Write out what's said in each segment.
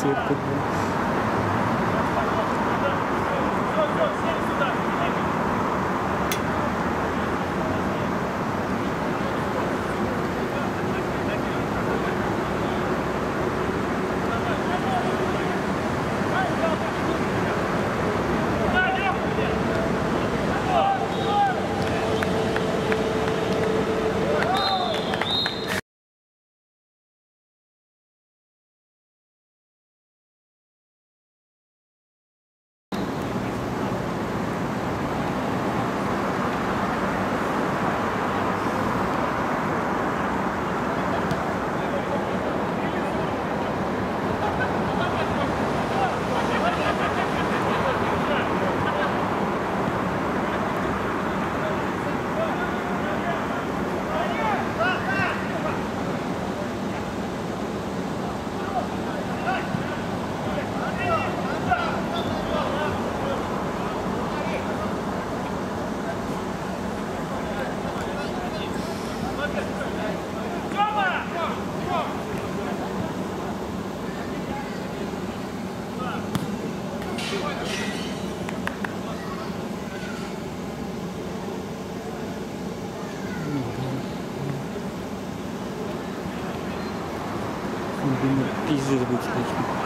tavsiye ettim. пиздец будет скучно.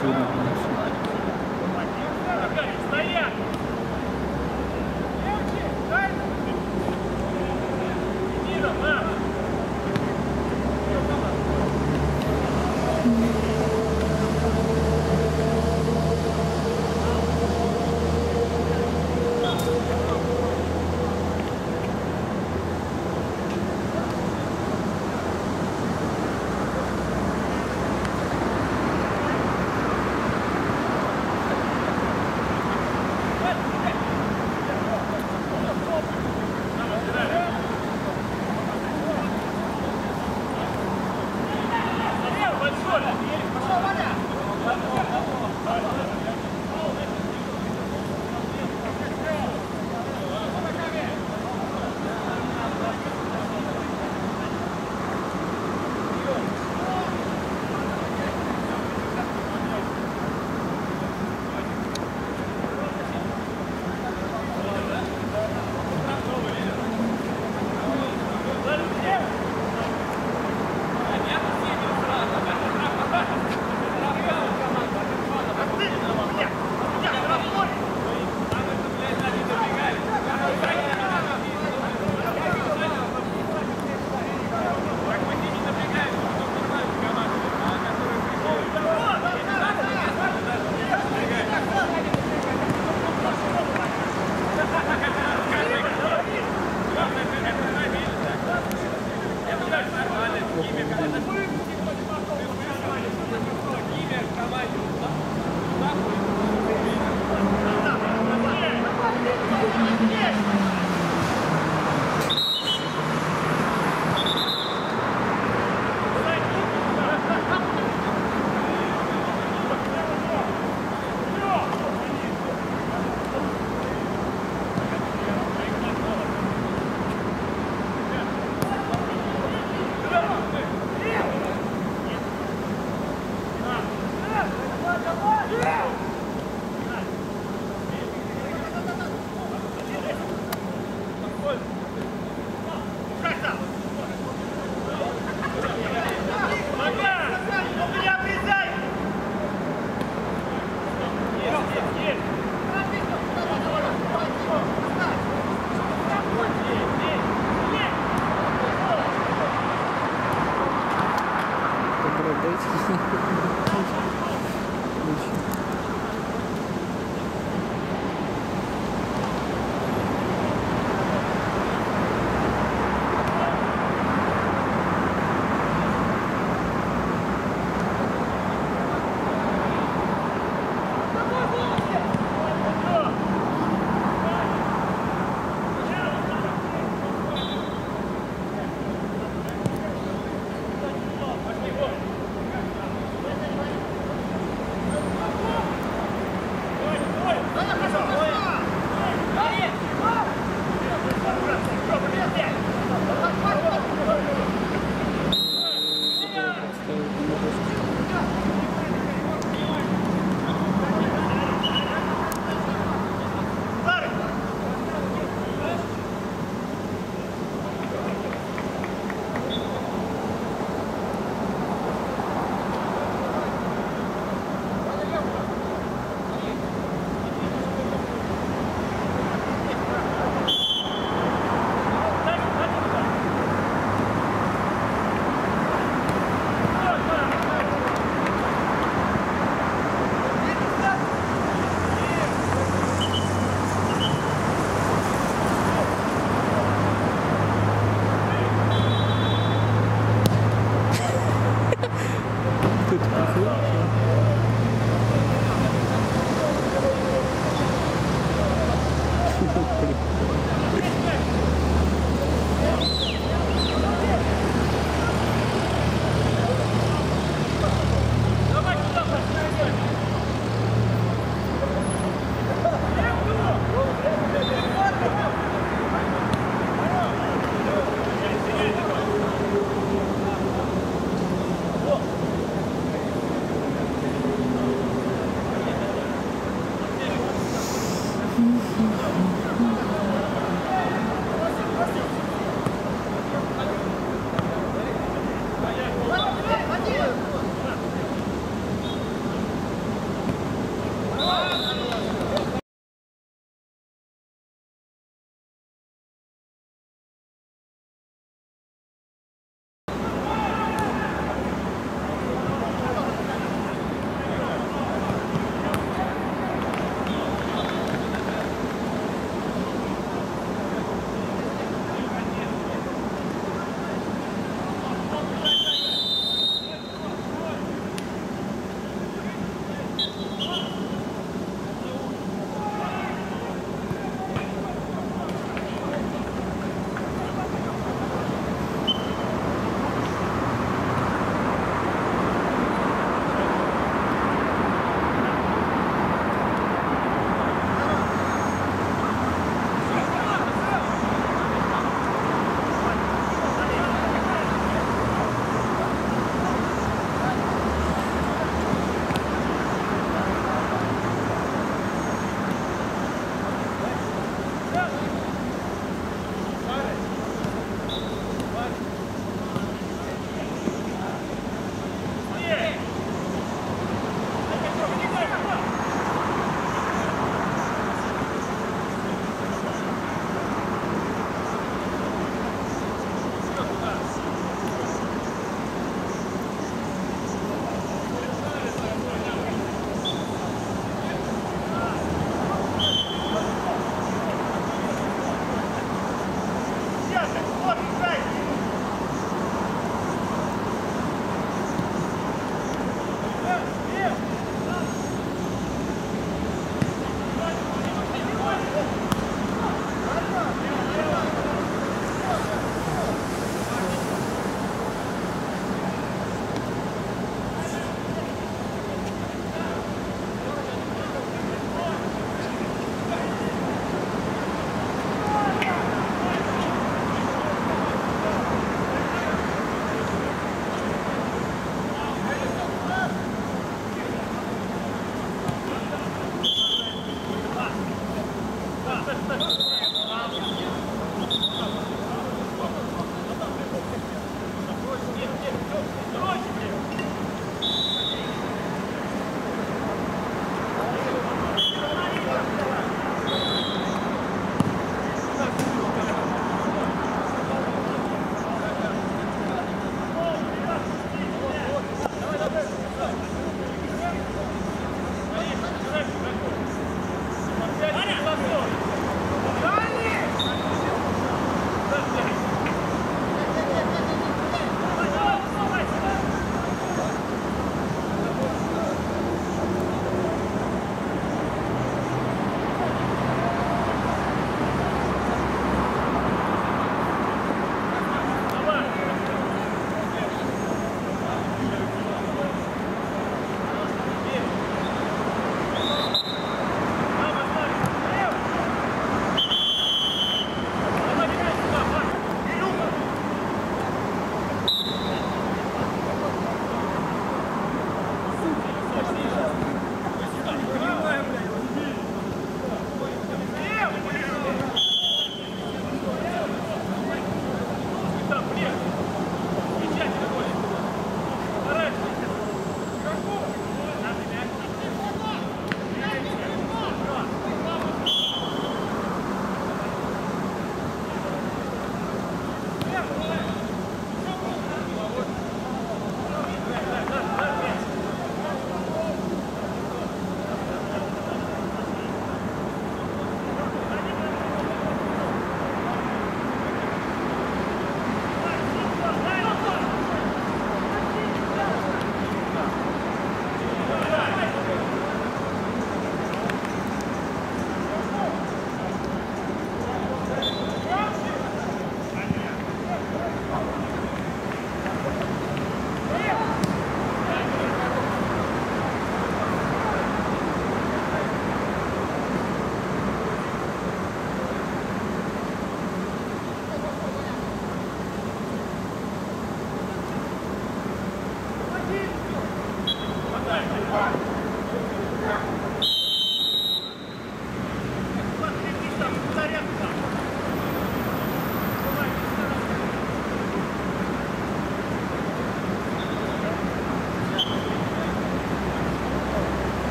Sweden.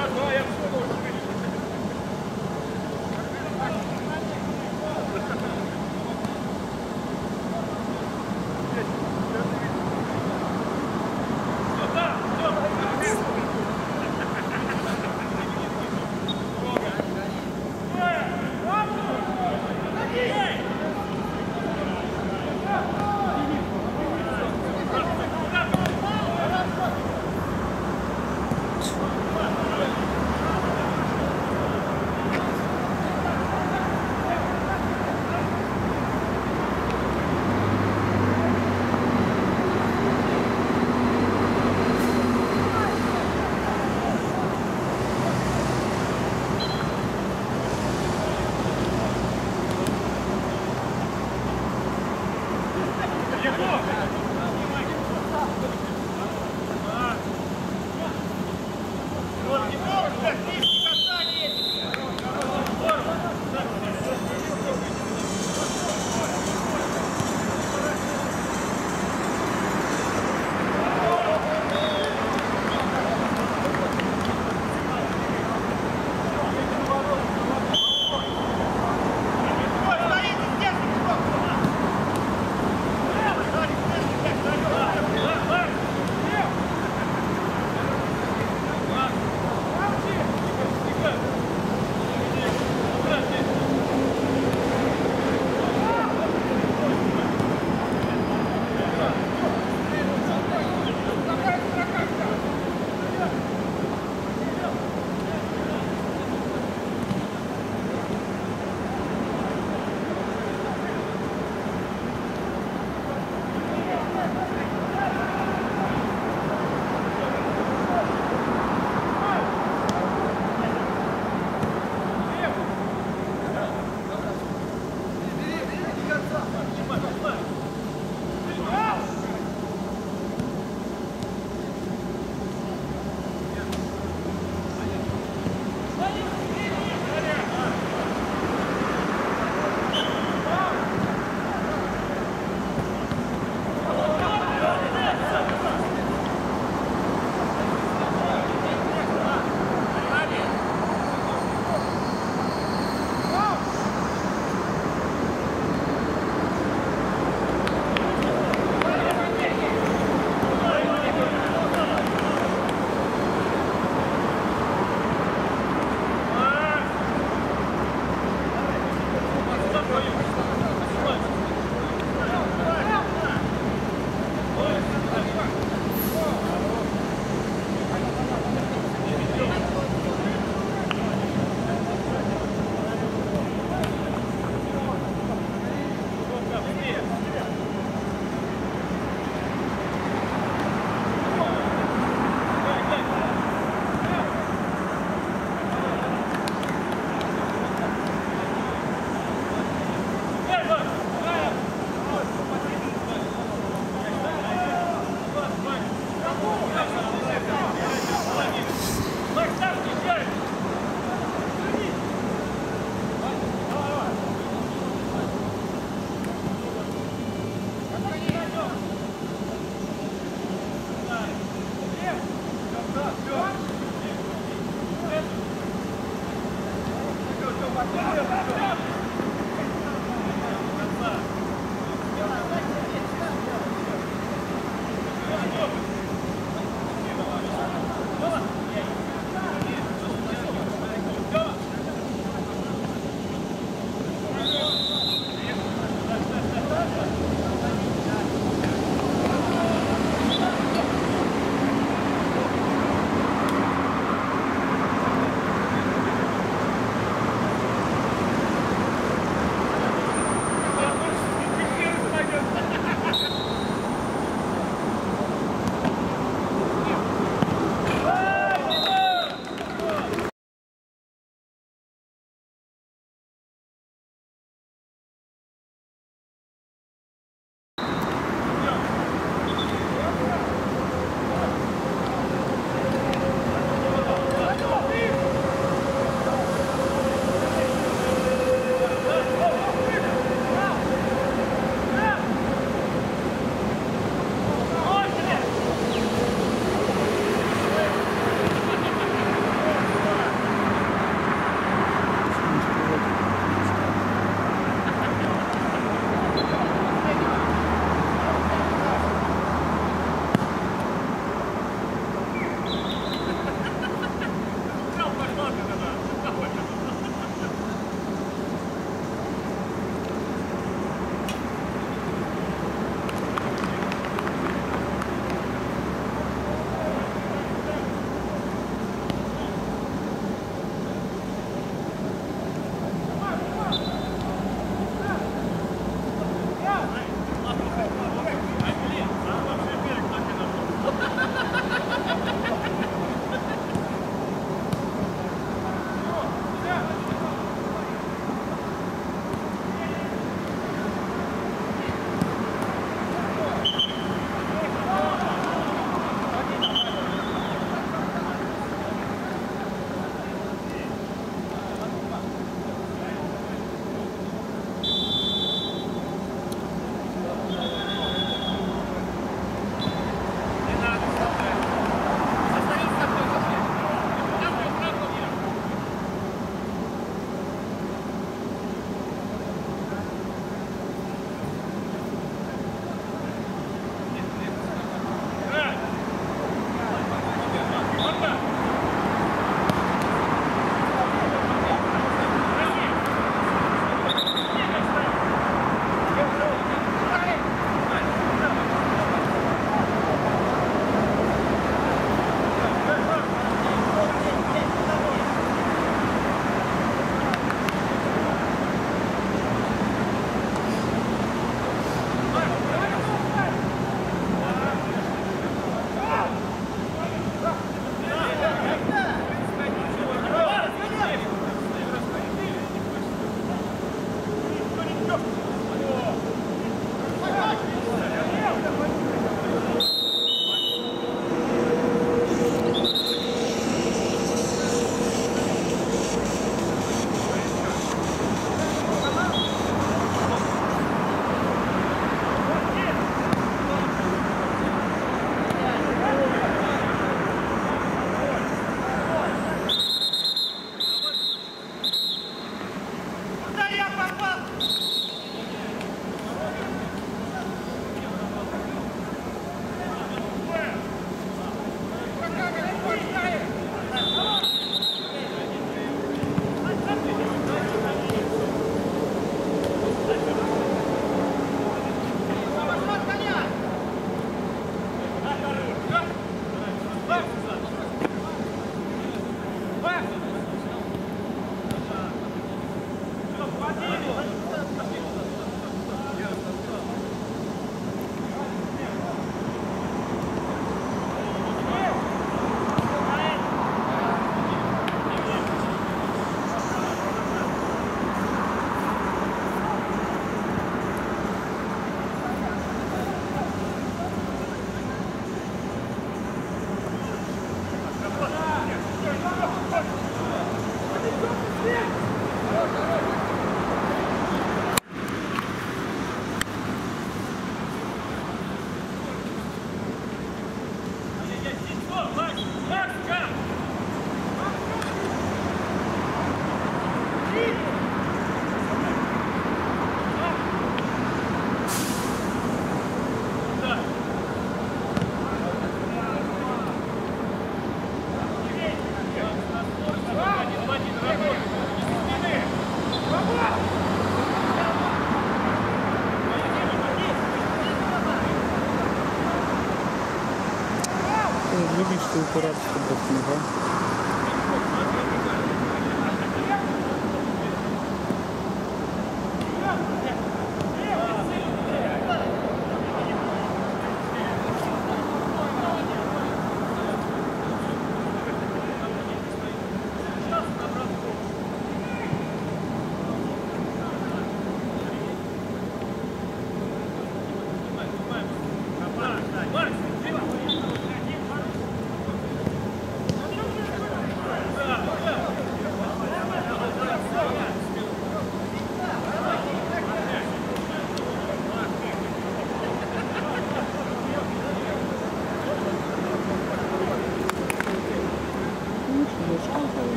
Já, já, já.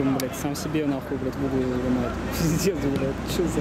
Он, блядь, сам себе нахуй, блядь, в угол ломает. Пиздец, блядь, что за...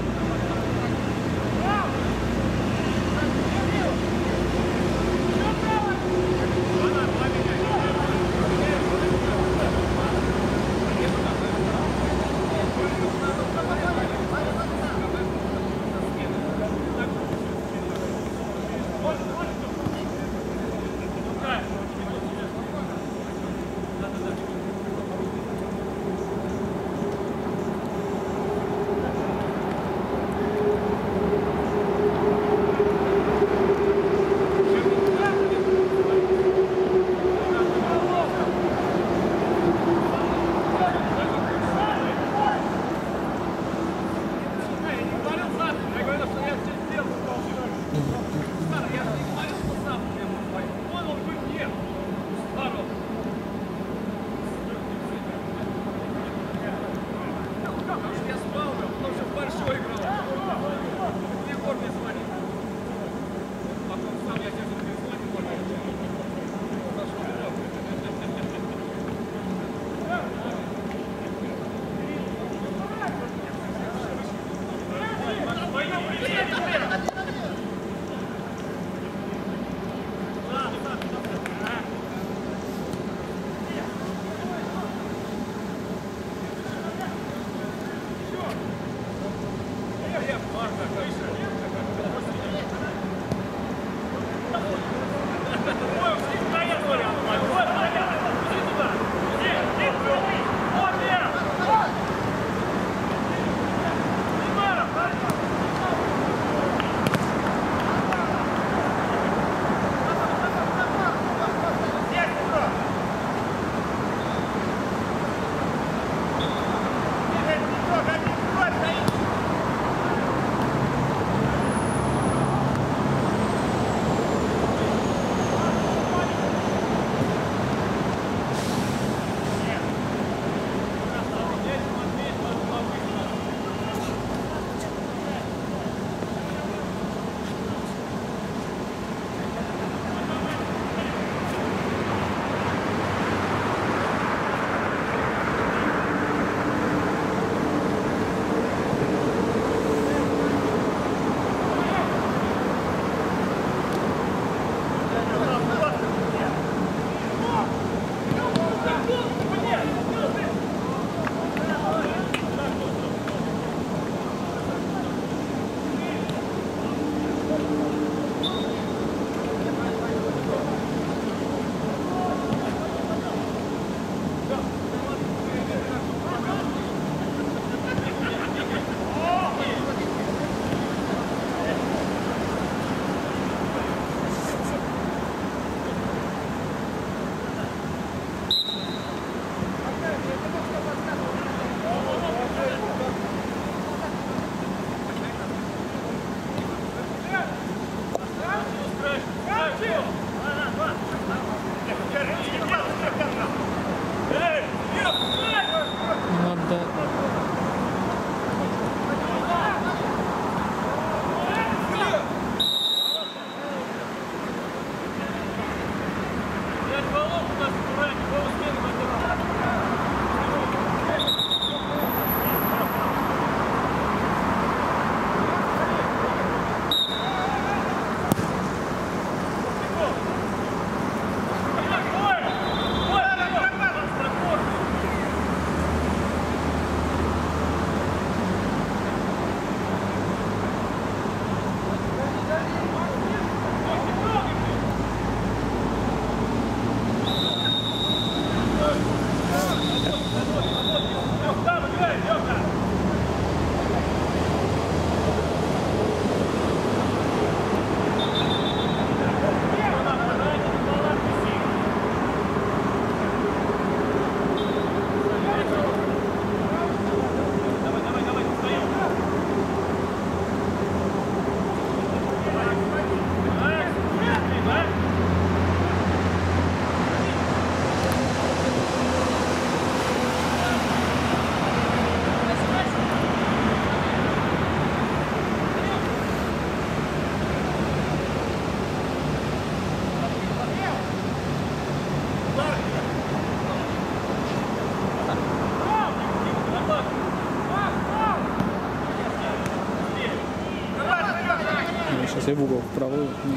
você bugou, provavelmente.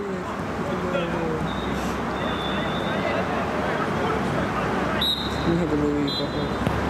Не было ее, похоже.